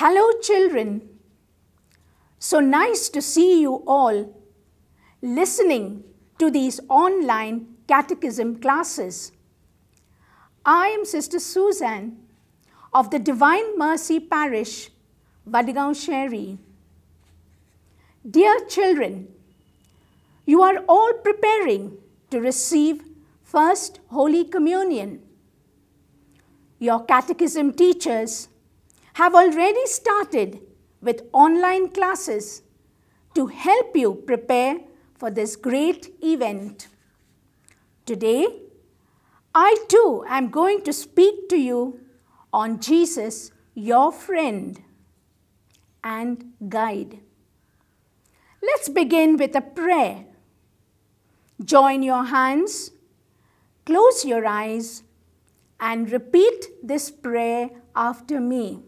Hello, children. So nice to see you all listening to these online catechism classes. I am Sister Susan of the Divine Mercy Parish, Vadgaon Sheri. Dear children, you are all preparing to receive First Holy Communion. Your catechism teachers have already started with online classes to help you prepare for this great event. Today, I too am going to speak to you on Jesus, your friend and guide. Let's begin with a prayer. Join your hands, close your eyes, and repeat this prayer after me.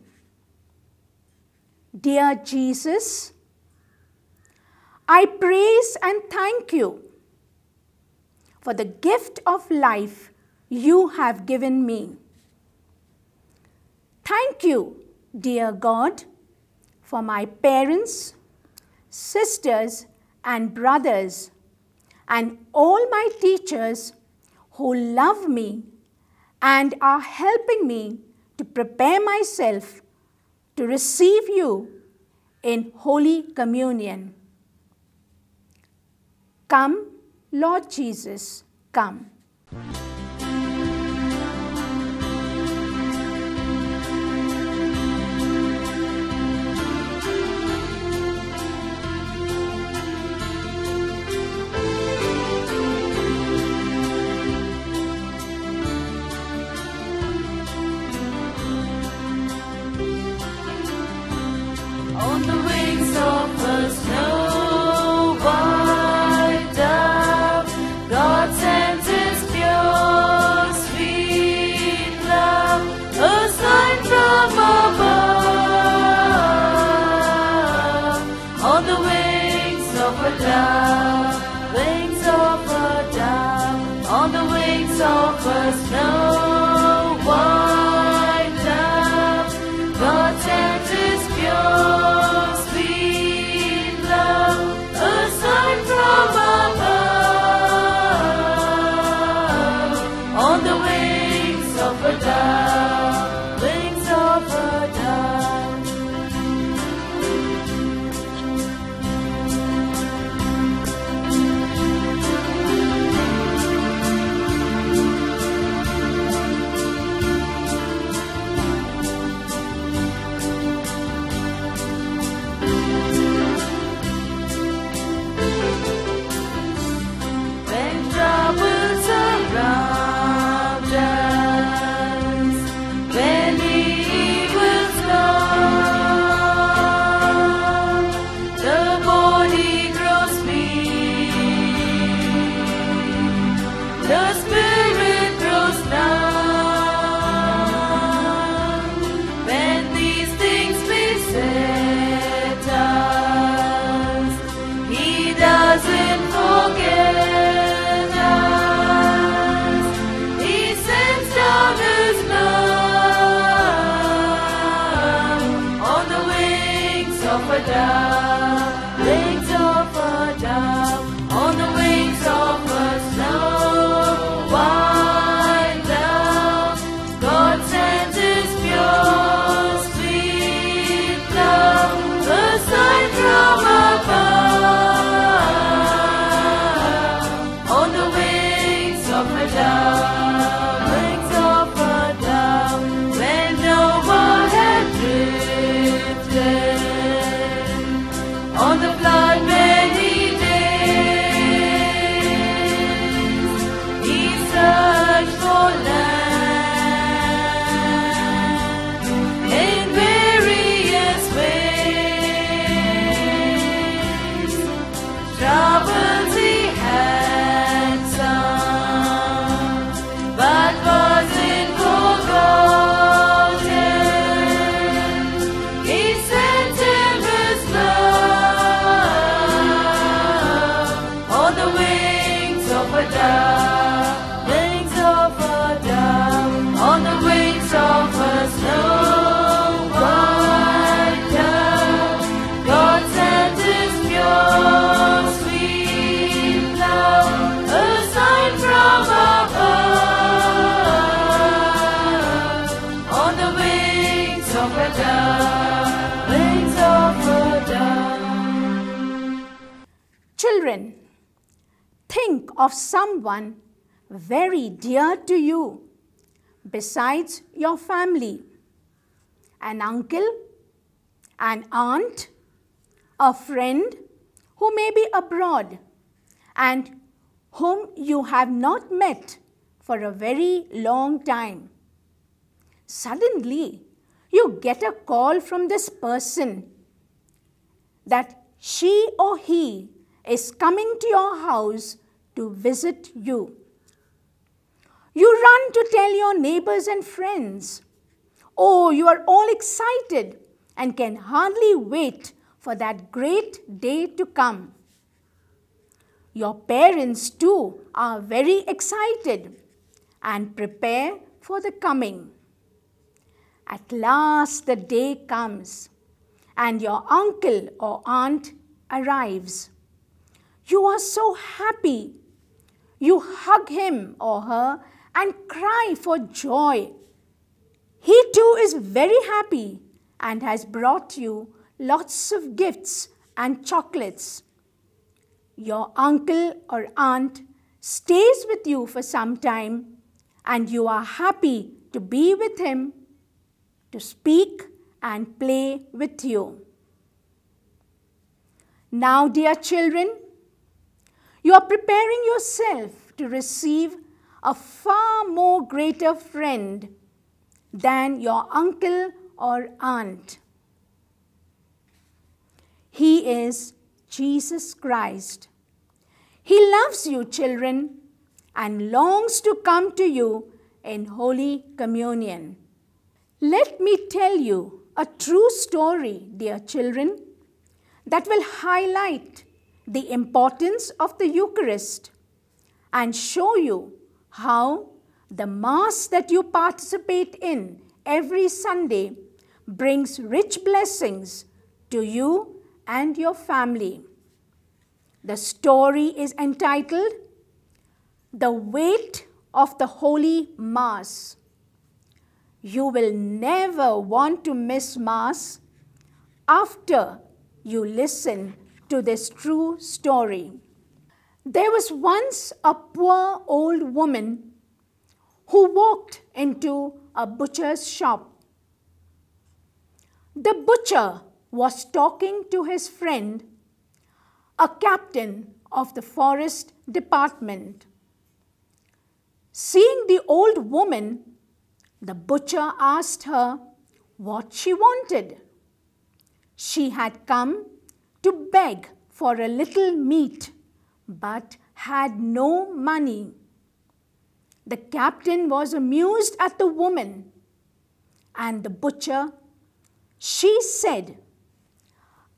Dear Jesus, I praise and thank you for the gift of life you have given me. Thank you, dear God, for my parents, sisters, and brothers, and all my teachers who love me and are helping me to prepare myself to receive you in Holy Communion. Come, Lord Jesus, come. Wings down. Of someone very dear to you besides your family an uncle, an aunt, a friend who may be abroad and whom you have not met for a very long time. Suddenly, you get a call from this person that she or he is coming to your house to visit you. You run to tell your neighbors and friends. Oh, you are all excited and can hardly wait for that great day to come. Your parents too are very excited and prepare for the coming. At last the day comes and your uncle or aunt arrives. You are so happy. You hug him or her and cry for joy. He too is very happy and has brought you lots of gifts and chocolates. Your uncle or aunt stays with you for some time and you are happy to be with him, to speak and play with you. Now, dear children, you are preparing yourself to receive a far more greater friend than your uncle or aunt. He is Jesus Christ. He loves you, children, and longs to come to you in Holy Communion. Let me tell you a true story, dear children, that will highlight the importance of the Eucharist and show you how the Mass that you participate in every Sunday brings rich blessings to you and your family. The story is entitled The Weight of the Holy Mass. You will never want to miss Mass after you listen to this true story. There was once a poor old woman who walked into a butcher's shop. The butcher was talking to his friend, a captain of the forest department. Seeing the old woman, the butcher asked her what she wanted. She had come to beg for a little meat but had no money. The captain was amused at the woman and the butcher. She said,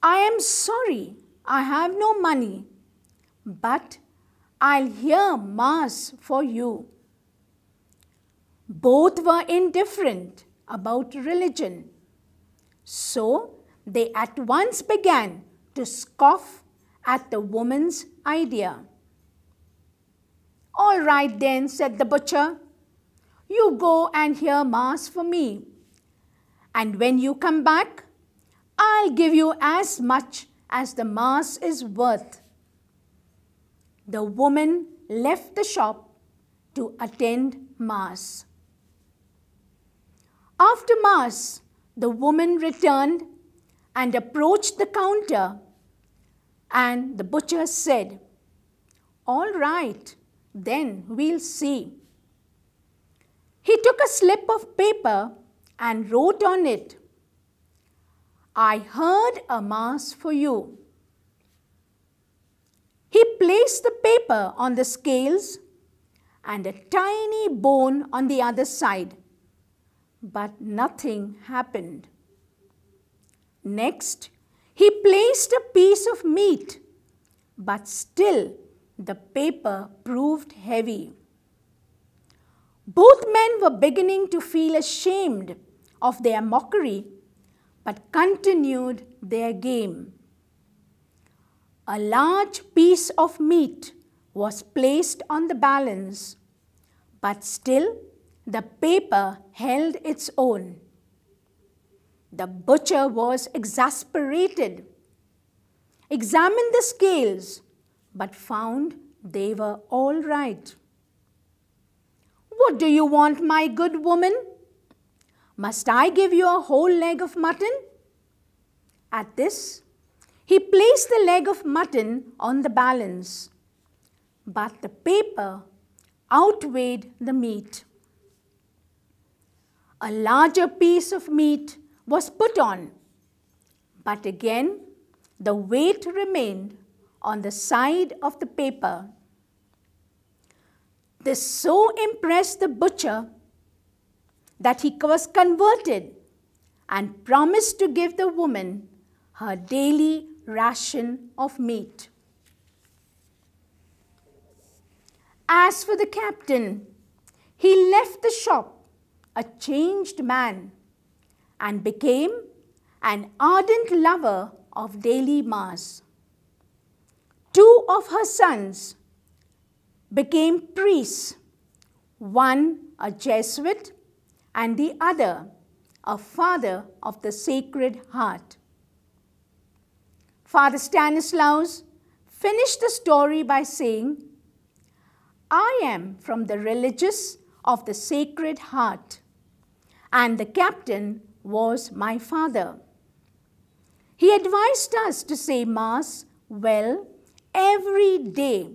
I am sorry I have no money, but I'll hear Mass for you. Both were indifferent about religion, so they at once began to scoff at the woman's idea. All right then, said the butcher. You go and hear Mass for me. And when you come back, I'll give you as much as the Mass is worth. The woman left the shop to attend Mass. After Mass, the woman returned and approached the counter and the butcher said, All right, then we'll see. He took a slip of paper and wrote on it, I heard a mass for you. He placed the paper on the scales and a tiny bone on the other side, but nothing happened. Next, placed a piece of meat, but still the paper proved heavy. Both men were beginning to feel ashamed of their mockery, but continued their game. A large piece of meat was placed on the balance, but still the paper held its own. The butcher was exasperated, examined the scales, but found they were all right. What do you want, my good woman? Must I give you a whole leg of mutton? At this, he placed the leg of mutton on the balance, but the paper outweighed the meat. A larger piece of meat was put on, but again the weight remained on the side of the paper. This so impressed the butcher that he was converted and promised to give the woman her daily ration of meat. As for the captain, he left the shop a changed man and became an ardent lover of daily mass. Two of her sons became priests, one a Jesuit and the other a father of the Sacred Heart. Father Stanislaus finished the story by saying, I am from the religious of the Sacred Heart, and the captain was my father. He advised us to say Mass well every day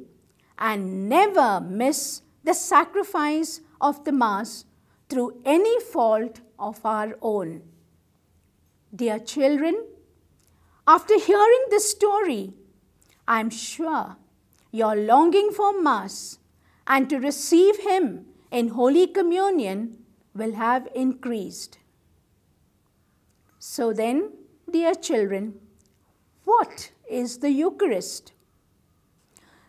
and never miss the sacrifice of the Mass through any fault of our own. Dear children, after hearing this story, I am sure your longing for Mass and to receive Him in Holy Communion will have increased. So then, dear children, what is the Eucharist?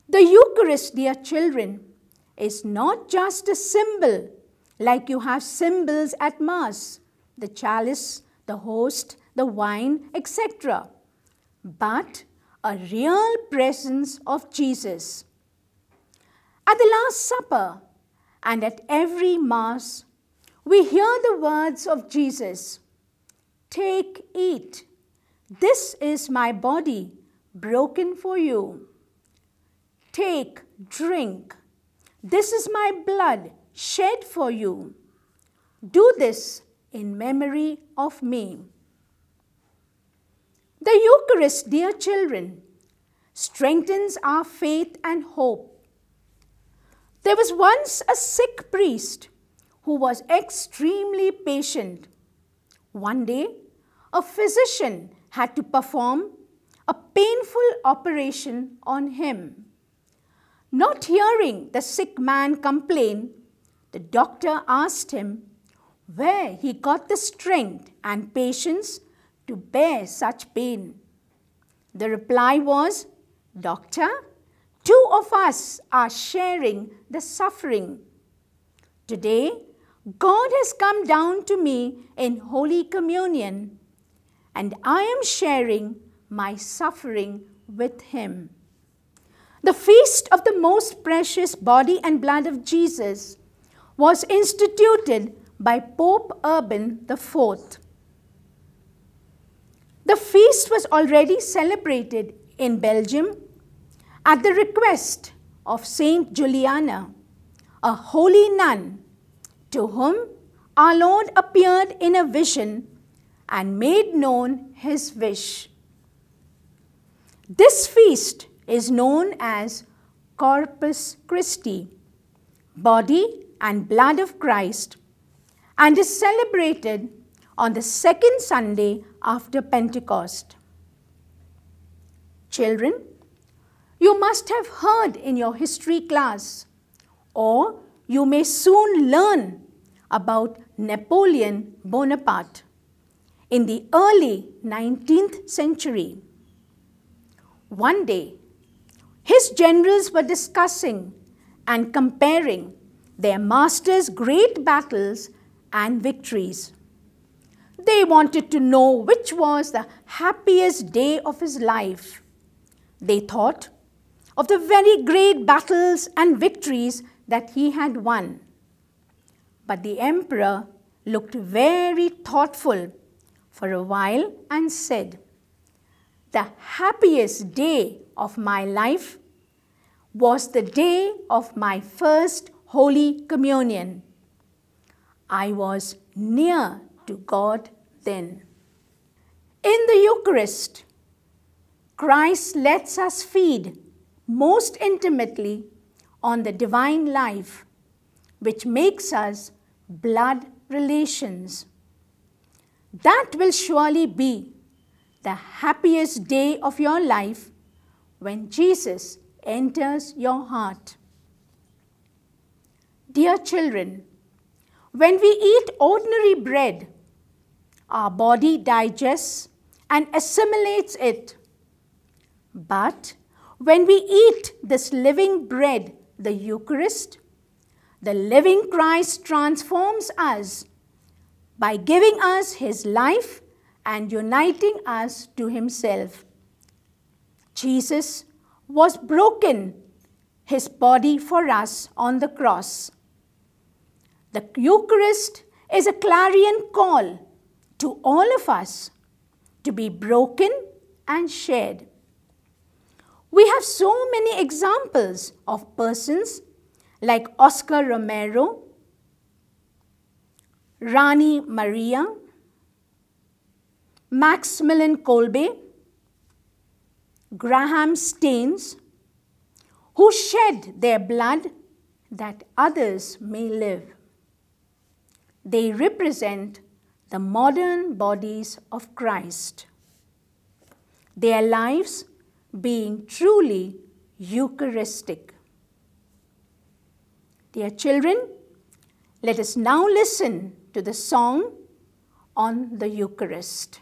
The Eucharist, dear children, is not just a symbol like you have symbols at Mass, the chalice, the host, the wine, etc., but a real presence of Jesus. At the Last Supper and at every Mass, we hear the words of Jesus Take, eat. This is my body broken for you. Take, drink. This is my blood shed for you. Do this in memory of me. The Eucharist, dear children, strengthens our faith and hope. There was once a sick priest who was extremely patient. One day, a physician had to perform a painful operation on him. Not hearing the sick man complain, the doctor asked him where he got the strength and patience to bear such pain. The reply was, Doctor, two of us are sharing the suffering. Today, God has come down to me in Holy Communion, and I am sharing my suffering with Him. The feast of the most precious body and blood of Jesus was instituted by Pope Urban IV. The feast was already celebrated in Belgium at the request of Saint Juliana, a holy nun to whom our Lord appeared in a vision and made known his wish. This feast is known as Corpus Christi, body and blood of Christ, and is celebrated on the second Sunday after Pentecost. Children, you must have heard in your history class, or you may soon learn about Napoleon Bonaparte in the early 19th century. One day, his generals were discussing and comparing their master's great battles and victories. They wanted to know which was the happiest day of his life. They thought of the very great battles and victories that he had won. But the emperor looked very thoughtful for a while and said, The happiest day of my life was the day of my first Holy Communion. I was near to God then. In the Eucharist, Christ lets us feed most intimately on the divine life, which makes us blood relations. That will surely be the happiest day of your life when Jesus enters your heart. Dear children, when we eat ordinary bread, our body digests and assimilates it. But when we eat this living bread, the Eucharist, the living Christ transforms us by giving us his life and uniting us to himself. Jesus was broken, his body for us on the cross. The Eucharist is a clarion call to all of us to be broken and shared. We have so many examples of persons like Oscar Romero, Rani Maria, Maximilian Kolbe, Graham Staines, who shed their blood that others may live. They represent the modern bodies of Christ, their lives being truly Eucharistic. Dear children, let us now listen to the song on the Eucharist.